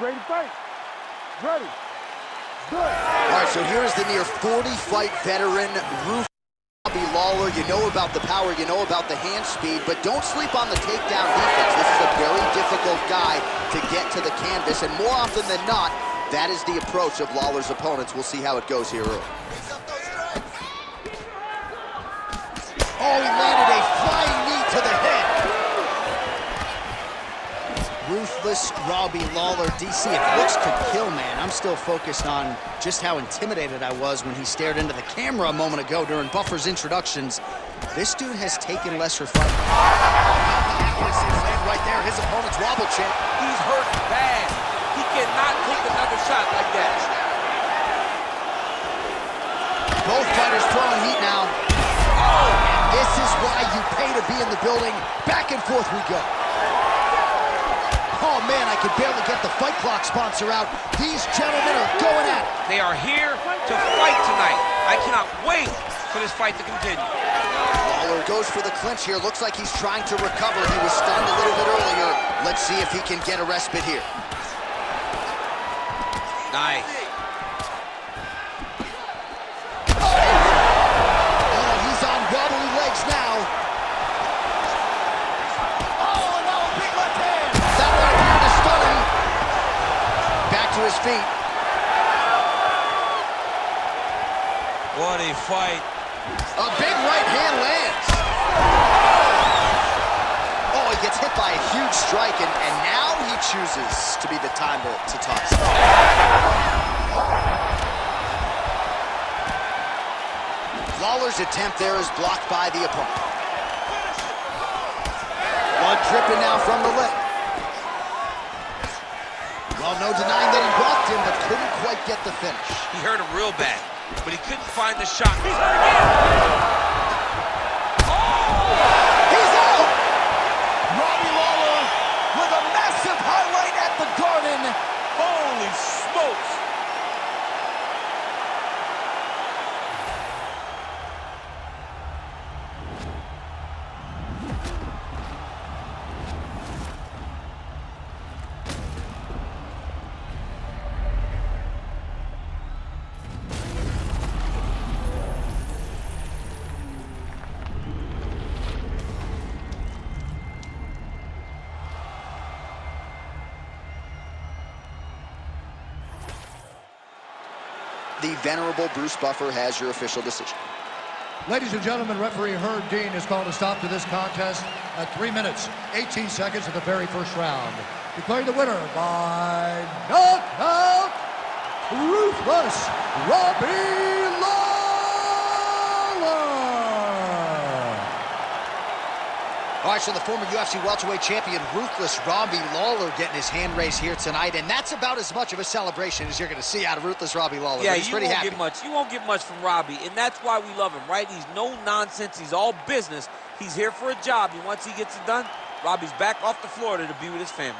ready to fight. Ready. Good. All right, so here's the near 40-fight veteran, Roof Robbie Lawler. You know about the power, you know about the hand speed, but don't sleep on the takedown defense. This is a very difficult guy to get to the canvas, and more often than not, that is the approach of Lawler's opponents. We'll see how it goes here early. Oh, he landed a Ruthless Robbie Lawler. DC, if looks could kill, man, I'm still focused on just how intimidated I was when he stared into the camera a moment ago during Buffer's introductions. This dude has taken lesser fight. right there, his opponent's wobble check. He's hurt bad. He cannot take another shot like that. Both fighters throwing heat now. Oh, and this is why you pay to be in the building. Back and forth we go. Man, I could barely get the Fight Clock sponsor out. These gentlemen are going at it. They are here to fight tonight. I cannot wait for this fight to continue. Lawler goes for the clinch here. Looks like he's trying to recover. He was stunned a little bit earlier. Let's see if he can get a respite here. Nice. Oh, he's on wobbly legs now. Oh, and now a big left hand. That one appeared to stun him. Back to his feet. What a fight. A big right hand lands. Oh, he gets hit by a huge strike, and, and now he chooses to be the time to, to toss. Lawler's attempt there is blocked by the opponent. Blood dripping now from the lip. Well, no denying that he rocked him, but couldn't quite get the finish. He hurt him real bad, but he couldn't find the shot. He's hurt again. The venerable Bruce Buffer has your official decision. Ladies and gentlemen, referee Herb Dean has called a stop to this contest at 3 minutes, 18 seconds of the very first round. Declaring the winner by knockout, Ruthless Robbie Lawler! All right, so the former UFC welterweight champion, Ruthless Robbie Lawler, getting his hand raised here tonight, and that's about as much of a celebration as you're going to see out of Ruthless Robbie Lawler. Yeah, he's you pretty won't happy. get much. You won't get much from Robbie, and that's why we love him, right? He's no nonsense. He's all business. He's here for a job, and once he gets it done, Robbie's back off to Florida to be with his family.